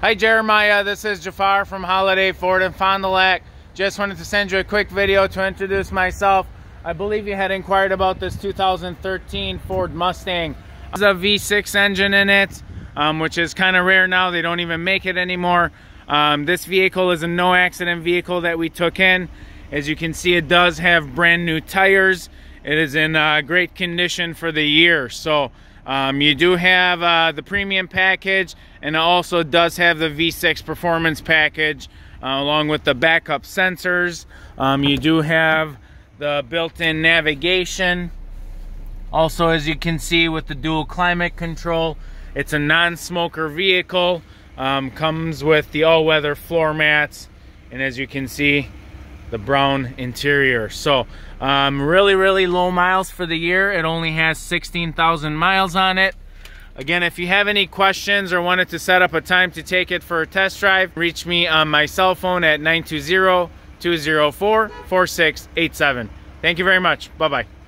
Hi Jeremiah, this is Jafar from Holiday Ford in Fond du Lac. Just wanted to send you a quick video to introduce myself. I believe you had inquired about this 2013 Ford Mustang. There's a V6 engine in it, um, which is kind of rare now. They don't even make it anymore. Um, this vehicle is a no accident vehicle that we took in. As you can see, it does have brand new tires. It is in uh, great condition for the year. So um, you do have uh, the premium package and it also does have the V6 performance package uh, along with the backup sensors. Um, you do have the built-in navigation. Also, as you can see with the dual climate control, it's a non-smoker vehicle. Um, comes with the all-weather floor mats and as you can see, the brown interior. So um, really, really low miles for the year. It only has 16,000 miles on it. Again, if you have any questions or wanted to set up a time to take it for a test drive, reach me on my cell phone at 920-204-4687. Thank you very much. Bye-bye.